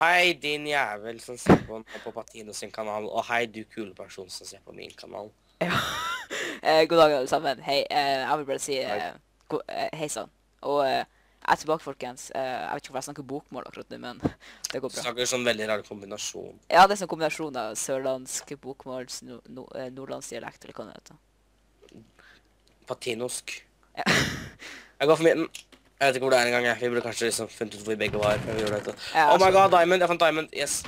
Hei, din jævel som ser på på Patino sin kanal, og hei, du kule person som ser på min kanal. Ja. eh, god dag, alle sammen. Hei. Eh, jeg vil bare si eh, go- eh, hei sann. Og eh, jeg er tilbake, folkens. Eh, jeg vet ikke hvorfor jeg snakker bokmål akkurat nå, men det går Du bra. snakker sånn veldig rar kombinasjon. Ja, det er sånn kombinasjon av sørlandsk bokmål, no, no, eh, nordlandsdialekt, eller hva det heter. Patinosk. Ja. Jeg går for midten. Jeg vet ikke hvor det er engang. Vi burde kanskje liksom funnet ut hvor vi begge var. før vi gjorde dette. Ja, oh my altså- god, diamond! Jeg fant diamond. Yes.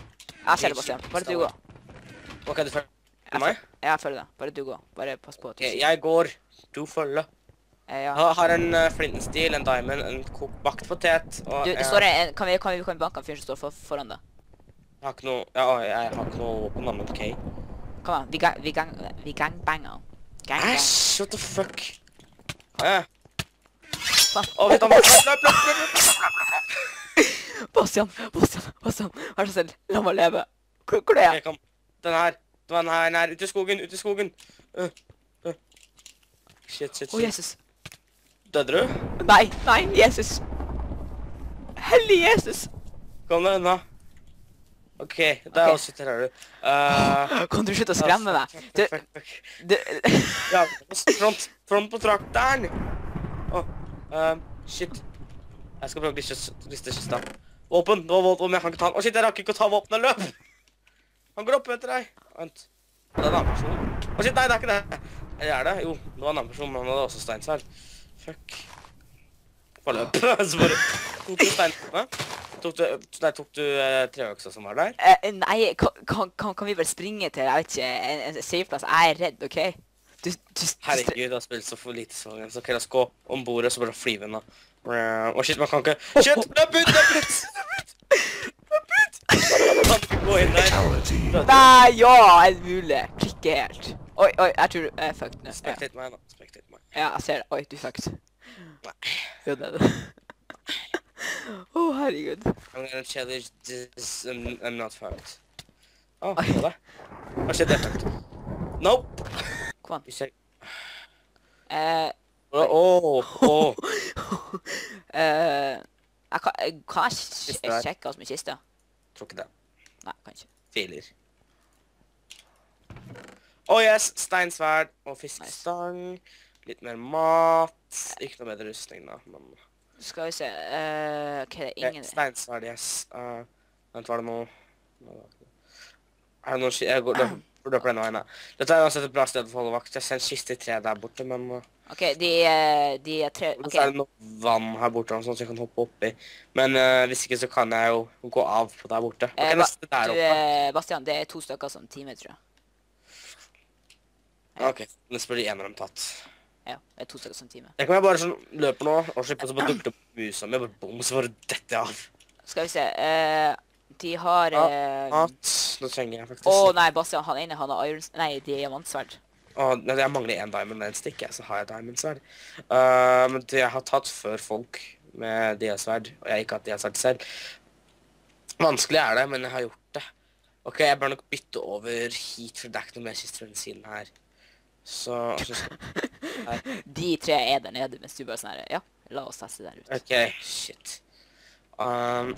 Jeg ser det, Bastian. Bare du går. Ok, du følger meg? Jeg følger deg. Bare du går. Bare pass på Okay, jeg går. Du følger. Eh, ja. Jeg har en uh, flintensteel, en diamond, en kokt bakt potet, og Du, det står en, kan vi, kan vi, kan banke en fyr som står for, foran deg? jeg har ikke noe, ja, jeg har ikke noe våpen, men ok. Kom an, vi gang, vi gang, vi gangbanger. Gang. Æsj, what the fuck? Ja. Faen. Å, vent, løp, løp, løp, løp, løp. Bastian, Bastian, Bastian, vær så snill, la meg leve. Hvor, hvor er jeg? kom. Den her. Den her, den her. Ut i skogen, ut i skogen. Uh, uh. Shit, shit, Å, shit. Jesus. Døde du? Nei, nei, Jesus. Hellig Jesus. Kom deg unna. Ok, der Ok. også sitter her, du. Uh, Kan du slutte å skremme meg? Du, du, Ja, front, front på trakteren. Åh, um, shit. Jeg skal prøve å gliste, kista. Våpen, det var våpen, men jeg kan ikke ta den. Å shit, jeg rakk ikke å ta våpenet, løp! Han går opp etter deg. Vent. Det er en annen person. Å shit, nei, det er ikke det. Eller er det? Jo, det var en annen person, men han hadde også steinsverd. Fuck. Bare løp. Så bare tok du stein... Hæ? Tok nei, tok du eh, treøksa som var der? eh, nei, kan, vi bare springe til, jeg vet ikke, en, en safe plass? Jeg er redd, ok? Du, du Herregud, jeg har spilt så for lite lenge. Så kan jeg gå om bordet, så bare flyve unna. Å shit, man kan ikke Shit, Det er løp Det er ut! Kan ikke gå inn der. Nei, ja, er det mulig? Klikke helt. Oi, oi, jeg tror jeg er fucked nå. Spekt litt meg da. Spekt litt meg. ja, jeg ser det. Oi, du er fucked. Nei. Jo, det er det. Å, herregud. I'm gonna challenge this. I'm, I'm not fucked. Å, Oi. se det. Å shit, er fucked. Nope. Kom an. Hvis jeg... Eh, Åh, åh, åh. eh, jeg kan, jeg- kan jeg Kiste sj- der. sjekke hva som er kista? Tror ikke det. Nei, kan ikke. Filer. Oh yes, steinsverd og fiskestang. Litt mer mat. Ikke noe bedre rustning da, men... Skal vi se, eh, ok, det er ingen... Okay, Steinsverd, yes. Uh, vent, var det noe... Nei, det var ikke det. Er det noe skje... Jeg går løper opp denne veien. Dette er uansett et bra sted for å holde vakt. Jeg ser en kiste i tre der borte, men... Uh, Ok, de, eh, de er tre... Ok, så er det noe vann her borte, sånn, så jeg kan hoppe oppi. Men uh, hvis ikke så kan jeg jo gå av på der borte. Okay, eh, neste der oppe. Du, Bastian, det er to stykker som teamet, tror jeg. Ok, neste blir en av dem tatt. Ja, det er to stykker som teamet. Jeg kan jeg bare sånn løpe nå, og slippe å dukke opp musa mi, bare bom, så bare detter jeg av. Skal vi se, eh, de har... Ja, eh, Mat, nå trenger jeg faktisk. Å nei, Bastian, han ene, han har iron... Nei, diamantsverd. Å, nei, jeg mangler en diamond med en stikk, jeg, så har jeg diamondsverd. Uh, men det jeg har tatt før folk med diasverd, og jeg har ikke hatt diasverd selv. Vanskelig er det, men jeg har gjort det. Ok, jeg bør nok bytte over hit, for det er ikke noe mer den siden her. Så, så De tre er der nede, mens du bare sånn her, ja, la oss teste der ut. ok, shit. Um,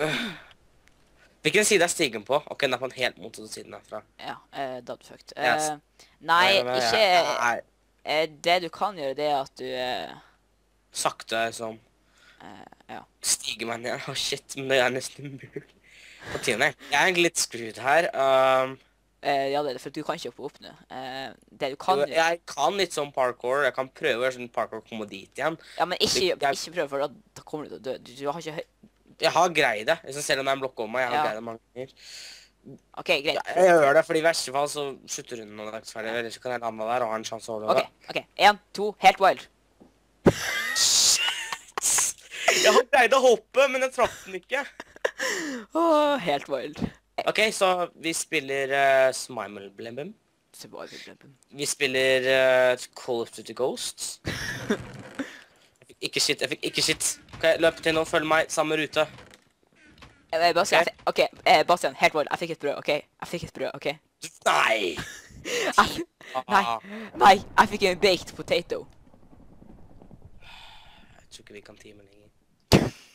Øh. Hvilken side er stigen på? Ok, den er på en helt motsatt siden herfra. Ja, uh, da er du fucked. Yes. Nei, nei, nei ikke... Nei, Eh, det du kan gjøre, det er at du... Uh, sakte som... eh, ja. stiger meg ned. Å, shit, men det er nesten umulig. På tiende. Jeg er egentlig litt screwed her. Um, Eh, ja, det er det, for du kan ikke hoppe opp nå. Uh, det du kan jo, jeg kan litt sånn parkour. Jeg kan prøve å gjøre sånn parkour komme dit igjen. Ja, men ikke, jeg- ikke prøv, for da, da kommer du til å dø. Du, du har ikke høy... Jeg har greid det. liksom selv om det er en blokk over meg, jeg har Ja. greid det mange ganger. Ok, greit. Jeg, jeg gjør det, fordi i verste fall så slutter runden når det er ferdig. Eller så kan jeg lande der og ha en sjanse å Ok, overleve. ok. En, to, helt wild. Shit! Jeg har greid å hoppe, men jeg traff den ikke. Åh, helt wild. Ok, så vi spiller uh, Smimel Blumpen. Vi spiller uh, Call of Duty Ghosts. Ikke shit, jeg fikk ikke shit. Ok, løp til nå, følg meg, samme rute. Eh, Bastian, Ok. jeg fi- ok, eh, Bastian, helt vold, Jeg fikk et brød, ok? Jeg fikk et brød, ok? Nei! Jeg, nei, nei, jeg fikk en baked potato. Jeg tror ikke vi kan time lenger.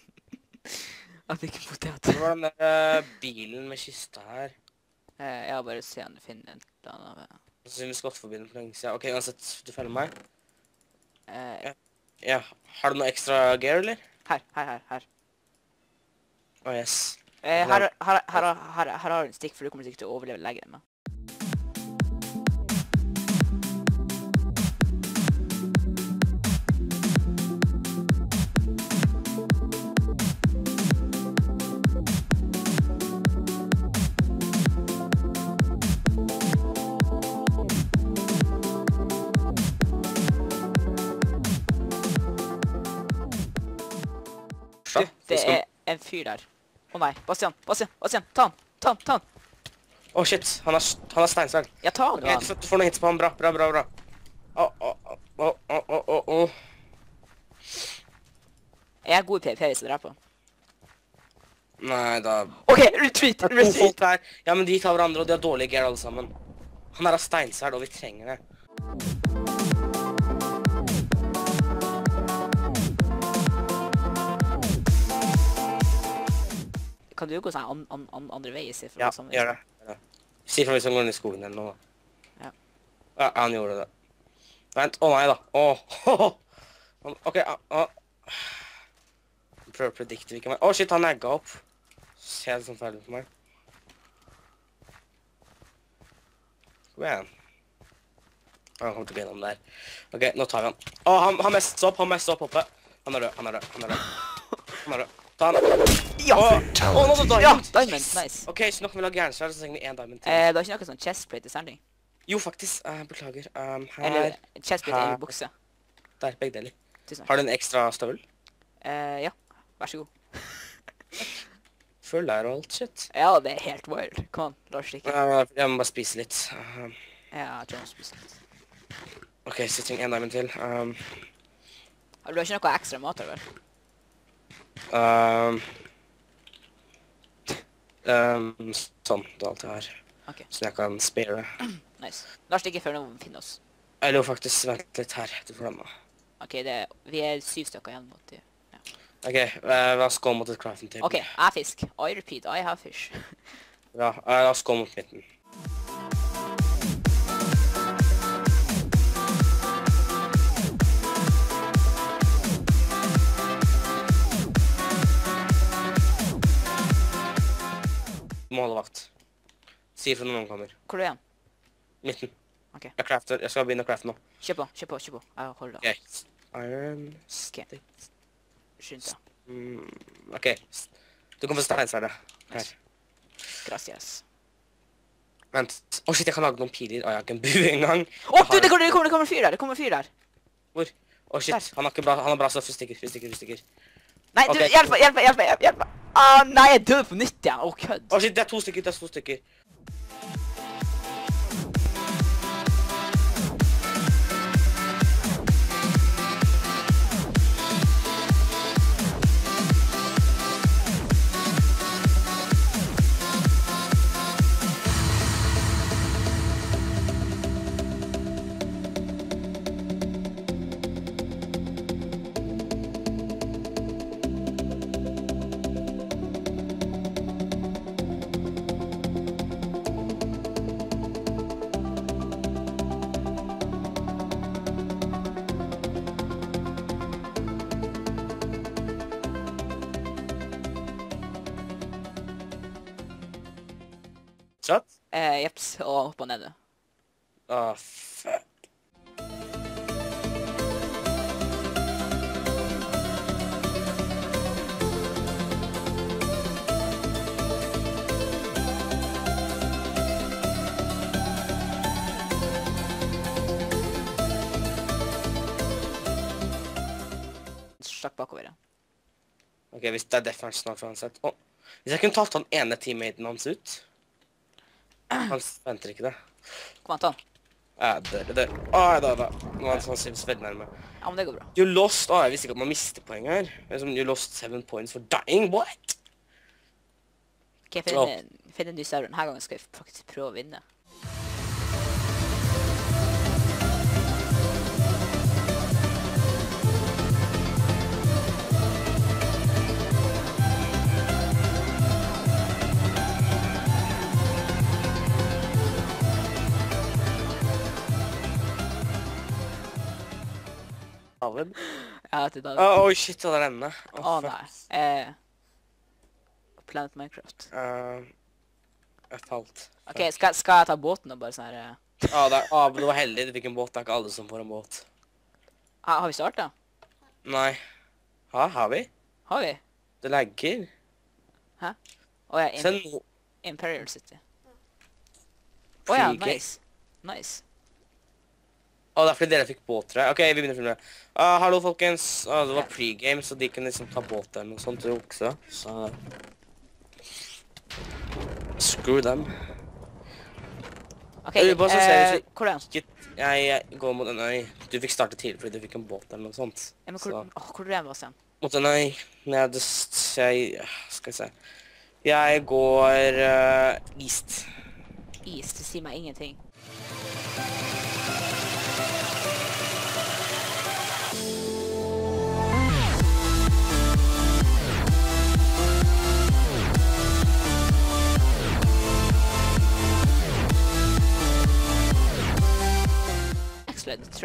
Jeg fikk en potet. Hvor var den der eh, bilen med kista her? Eh, jeg har bare se om du finner en eller annen Så synes vi skått forbi den for lenge siden. Ok, uansett, du følger meg? eh, Ja. Har du noe ekstra gear, eller? Her, her, her. her. Å, yes. Eh, her, her, her, her, her, her har du en stikk, for du kommer sikkert til å overleve lenger enn meg. Det er en fyr der. Å nei, Bastian, Bastian, Bastian, ta han, ta han, ta han. Å, shit. Han har, han har steinsverd. Ja, ta han, Ok, du du får- noen hits på han. Bra, bra, bra. bra. Å, å, å, å, å, å. Jeg er god i PVP hvis jeg dreper. Nei, da... OK, retreat, retreat. Ja, men de tar hverandre, og de har dårlig gear alle sammen. Han er av steinsverd, og vi trenger det. Kan du gå sånn an, an, an, andre vei Si Ja, å gjør det. Si fra hvis han går ned i skogen eller noe. Ja. Ja, han gjorde det. Vent. Å nei da. Å. Han- OK. ah, ah. Prøver å predikte hvilken vei. Å, shit, han egga opp. Ser det sånn ferdig for meg. Kom igjen. Han kommer til å gå gjennom der. OK, nå tar vi han. Å, han, han mestet opp. Han mestet opp oppe. Han er rød. Han er rød. Han er rød. Han er rød. Ta han. Ja! Å, nå så Ja, diamond. diamond, nice. OK, så nå kan vi lage jernsverd, så trenger vi én diamond til. Eh, du har ikke noe sånn chestplate i ting? Jo, faktisk. eh, beklager. Um, her. Eller chestplate her. i bukse? Der, begge deler. Tusen takk. Har du en ekstra støvel? Eh, ja, vær så god. Full der og alt, shit. Ja, det er helt wild. Kom an, la oss stikke. Uh, jeg må bare spise litt. Um, Ja, jeg tror jeg må spise litt. OK, så jeg trenger en diamond til. Um, Du har ikke noe ekstra mat her, vel? Um, um, sånn, det er alt jeg har. Ok. Så jeg kan spare. Nice. Lars, ikke før noen finner oss. Eller lå faktisk, vent litt her. Du får den da. Ok, det, vi er syv stykker igjen mot de. OK, uh, la oss gå mot et crafting table. Ok, jeg er fisk. I repeat, I have fish. Ja, uh, la oss gå mot midten. Må holde vakt. Si ifra når noen kommer. Hvor er igjen? Midten. Ok. Jeg crafter. Jeg skal begynne å crafte nå. Kjør på, kjør på, kjør på. Jeg holder. Ok. Iron okay. Skynd deg. Mm, OK. Du kan få steinsverdet. Her. Gracias. Vent. Å, shit, jeg kan lage noen piler. Å, jeg har ikke en bue engang. Å, oh, du, det kommer, det kommer, det kommer en fyr der. Det kommer en fyr der. Hvor? Å, shit. Han har ikke bra, han har bra stoff. Stikker, stikker, stikker. Nei, du, hjelp meg, hjelp meg, hjelp meg, hjelp meg. Ah, nei, jeg dør på nytt igjen. Å, kødd. Å, shit, det er to stykker. Det er Eh, jeps, og opp og ned. Å, fuck. Stakk bakover, ja. Ok, hvis det er defense snart uansett. Å, hvis jeg kunne tatt han ene teammaten hans ut Han venter ikke det. Kom an, ta han. Jeg dør, jeg dør. Å, jeg dør, da. Nå er han sannsynligvis veldig nærme. Ja, men det går bra. You lost Å, jeg visste ikke at man mister poeng her. Det er som you lost seven points for dying. What? Ok, finn en, en ny server. Denne gangen skal vi faktisk prøve å vinne. David. Ja, til Å, David. Oi, shit, det er denne. Å nei. Eh, Planet Minecraft. Uh, jeg falt. Ok, skal, skal jeg ta båten og bare sånn her eh, Ah, det, er, ah, men du var heldig, du fikk en båt. Det er ikke alle som får en båt. ha- Har vi starta? Nei. Ha, har vi? Har vi? Det lagger. Å ja, Imp. Imperial City. Å ja, nice. Nice. Å, det er fordi dere fikk båt, tror jeg. Ok, vi begynner å filme. Ah, hallo, folkens. Ah, det var pregame, så de kunne liksom ta båt eller noe sånt til okse. Så... Screw them. Ok, Jeg bare så se eh, hvis vi- hvordan? Ikke, jeg, jeg går mot en øy. Du fikk starte tidlig fordi du fikk en båt eller noe sånt. Ja, men hvor, Så, hvor er den, Bastian? mot en øy. Nederst. Jeg, skal vi se. Jeg går uh, east. Is, det sier meg ingenting.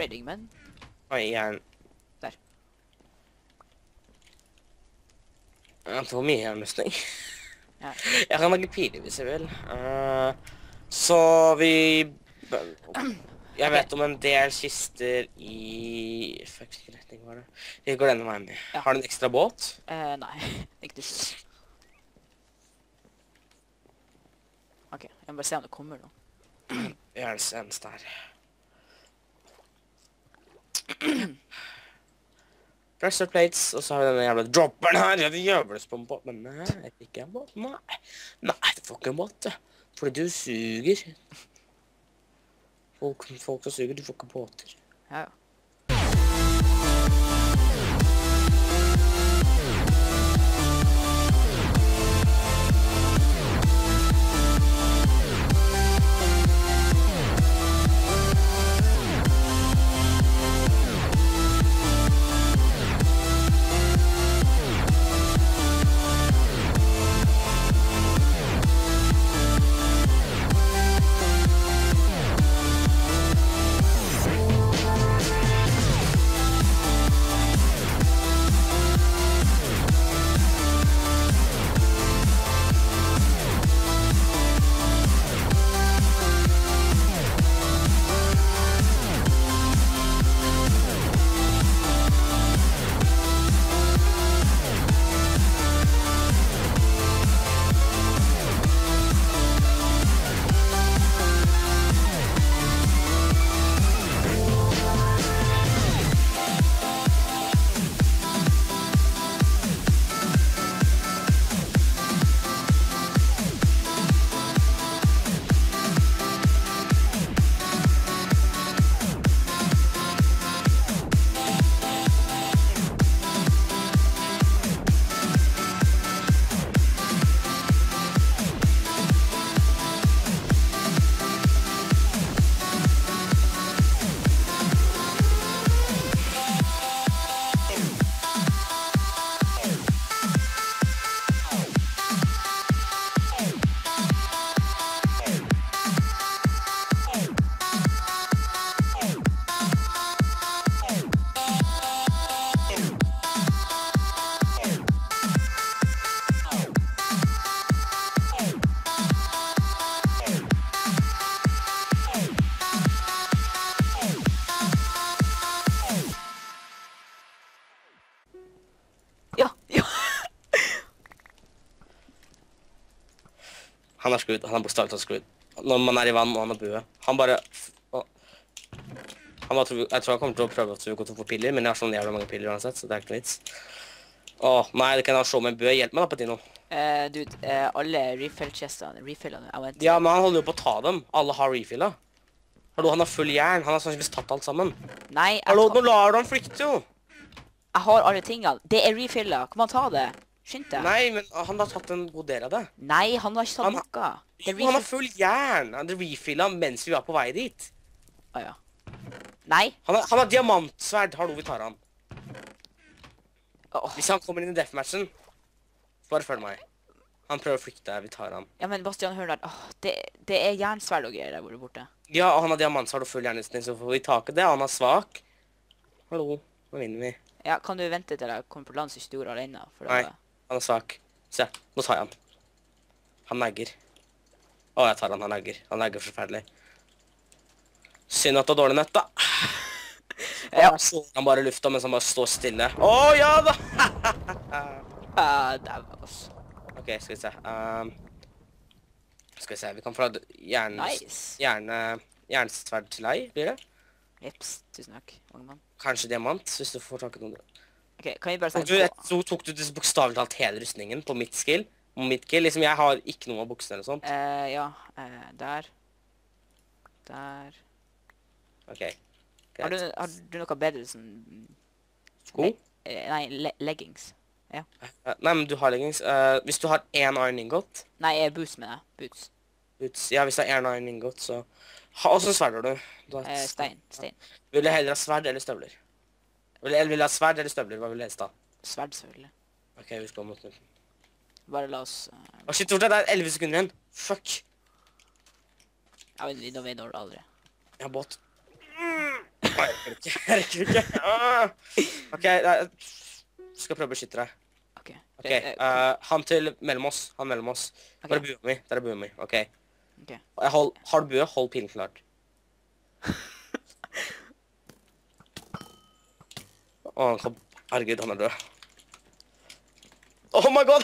Trading, man. Oi, jern. Der. Jeg får mye jernløsning. Ja. Jeg kan lage piler hvis jeg vil. Eh, så vi Jeg vet om en del kister i Fuck, hvilken retning var det? Vi går denne veien. Ja. Har du en ekstra båt? Eh, nei, ikke du. Ok, jeg må bare se om det kommer noe. en der. Pressure plates, og så har vi denne jævla dropperen her. Jeg gjøres på en båt, men nei, jeg fikk ikke en båt. Nei, nei, du får ikke en båt. Fordi du suger. Folk, folk som suger, du får ikke båter. Ja, ja. Han er screwed. Han er bokstavelig screwed. Når man er i vann og han har bue. Han bare... Å. Han bare tror, jeg tror han kommer til å prøve å gå tom for piller, men jeg har sånn jævla mange piller uansett, så det er ikke noe vits. Åh, nei, det kan jeg se med en bue. Hjelp meg da, Patino. Uh, dude, eh, alle refill-chestene, refillene, jeg vet Ja, men han holder jo på å ta dem. Alle har refilla. Hallo, han har full jern. Han har sannsynligvis tatt alt sammen. Nei, jeg, Hallo, nå lar du ham flykte jo. jeg har alle tingene. Det er refilla. kom man ta det. Skynd deg. Nei, men han har tatt en god del av det. Nei, han har ikke tatt Han- noe. Jo, han har full jern. Han refilla mens vi var på vei dit. Å ja. Nei. Han har, han har diamantsverd. Hallo, vi tar han. Oh. Hvis han kommer inn i deathmatchen, bare følg meg. Han prøver å flykte, vi tar han. ja, men Bastian, hør der. Oh, det, det er jernsverd og greier der hvor borte. Ja, og han har diamantsverd og full jernrustning, så får vi tak i det. Han er svak. Hallo. Nå vinner vi. Ja, kan du vente til jeg kommer på land så ikke du går alene? For Nei. da, Han er svak. Se, nå tar jeg han. Han nagger. Å, jeg tar han. Han nagger. Han nagger forferdelig. Synd at det er dårlig nett, da. Ja. Han bare lufta mens han bare står stille. Å, ja da! ah, dæven, altså. OK, skal vi se. Um, skal vi se. Vi kan få jern... Nice. Jernsverd til deg, blir det? Jeps, tusen takk, Magman. Kanskje diamant, hvis du får tak i noe. Ok, kan vi bare Tok du, snakke et, så tok du bokstavelig talt hele rustningen på mitt skill? På mitt kill? Liksom, jeg har ikke noe av buksene eller sånt. Eh, ja, eh, der. Der. OK. Har du, har du noe bedre sånn Sko? le- eh, Nei, le leggings. Eh, Nei, men du har leggings. Uh, hvis du har én iron ingot Nei, eh, boots mener jeg. Boots. boots, Ja, hvis det er én iron ingot, så Åssen sverd har du? du har Eh, stein. Stein. Vil du heller ha sverd eller støvler? Vil, eller vil du ha sverd eller støvler? Hva vil du helst ha? Sverd, selvfølgelig. OK, vi skal mot Å, Bare la oss eh, shit, Torte, det er elleve sekunder igjen. Fuck. Ja, men vi når det aldri. Jeg har båt. Mm. Å, Jeg rekker ikke. Jeg rekker ikke. Ah. OK, jeg skal prøve å beskytte deg. OK. Ok, Eh, eh, han til mellom oss. Han mellom oss. Der er bua mi. Der er bua mi. OK. ok. Jeg hold, har du bue, hold pilen klart. Å, han kom. Herregud, han er død. Oh my god!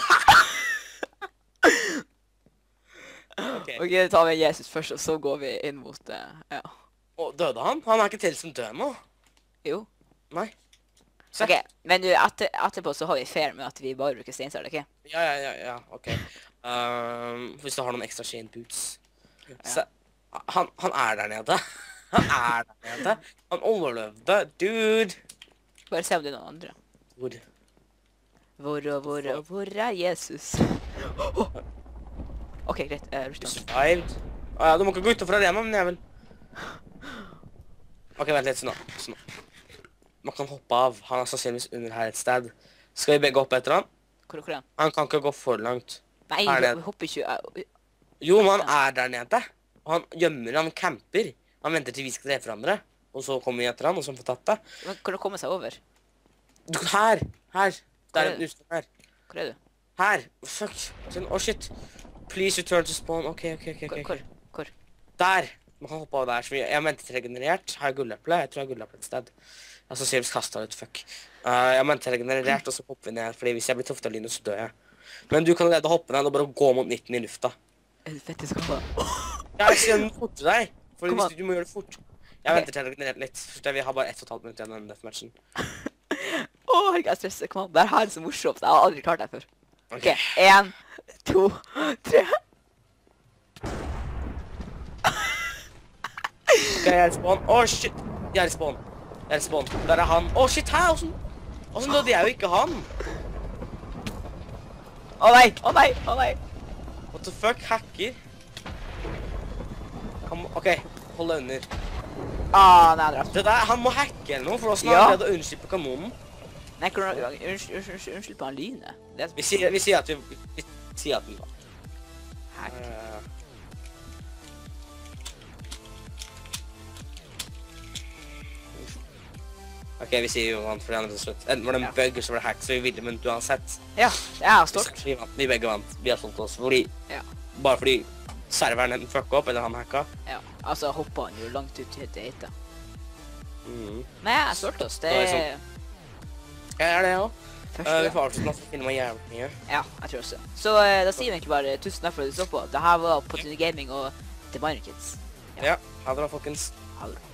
ok. Ok, da tar vi Jesus først, og så går vi inn mot eh, Ja. Oh, døde han? Han er ikke til som død nå. Jo. Nei. Se. OK, men du, etter, etterpå så har vi fair med at vi bare bruker steinsverd, ikke? Ja, ja, ja, ja, ok. Um, hvis du har noen ekstra shin boots. Se, han, han er der nede. Han er der nede. Han overlevde. Dude. Bare se om det er noen andre. Hvor? Hvor og hvor og hvor er Jesus? OK, greit. Uh, You Rushdown. Å ja, du må ikke gå utenfor arena, men jeg vil. Ok, vent litt, sånn da. Så nå. Man kan hoppe av. Han er sannsynligvis under her et sted. Skal vi begge hoppe etter han? Hvor, hvor er han? Han kan ikke gå for langt. Nei, vi, hopper ikke eh, Jo, men han er der nede. Han gjemmer, han camper. Han venter til vi skal treffe hverandre. Og så kommer vi etter han, og så får tatt det. Men Kan du komme seg over? Du, her! Her! Der er det? utstyr her. Hvor er du? Her! Fuck! Oh shit! Please return to spawn. OK, OK, OK. okay. ok, Hvor? hvor? Der! Man kan hoppe av der. Så jeg mente regenerert. Har jeg gulleple? Jeg tror jeg har gulleple et sted. Jeg så seriøst kasta ut. Fuck. Uh, jeg mente regenerert, og så hopper vi ned. Fordi hvis jeg blir truffet av lynet, så dør jeg. Men du kan allerede hoppe ned og bare gå mot 19 i lufta. I skala? Ja, jeg skjønner den fortere deg. For du må gjøre det fort. Jeg venter til ned litt. For vi har bare 1 12 minutter igjen av denne deathmatchen. Å, herregud, jeg stresser. Kom an. Det her er så morsomt. Jeg har aldri klart det før. Ok. Én, to, tre. Ok, jeg er i spawn. Å, shit! Jeg er i spawn. Jeg er i spawn. Der er han. Å, shit, hæ? Åssen Åssen døde jeg jo ikke han? Å nei! Å nei! Å nei! What the fuck? Hacker? Kom, OK, hold deg under. Ah, nei, det er Det der, Han må hacke eller noe, for åssen Ja. har han greid å unnslippe kanonen? Nei, hvordan- unnskyld, unnskyld, unnskyld, unnskyld på han lynet. Det er Vi sier, vi sier at vi, vi sier at vi vant. hack. OK, vi sier jo vant for de andre til slutt. Enten var det en Ja. bug, eller så var det hack, så vi ville, men uansett. Ja, jeg er stolt. Vi vant. Vi begge vant. Vi har solgt oss. Fordi, Ja. bare fordi serveren enten fucka opp, eller han hacka. Ja, altså hoppa han jo langt ut til heita. Mm. Nei, jeg stolt av oss. Det er Jeg er det òg. første vi får avslutte å finne meg jævlig mye. Ja, jeg tror også. Så uh, da sier vi egentlig bare tusen takk for at du så på. Det her var Potty Gaming og The Minor Kids. Ja. Ha det bra, folkens. Ha det bra.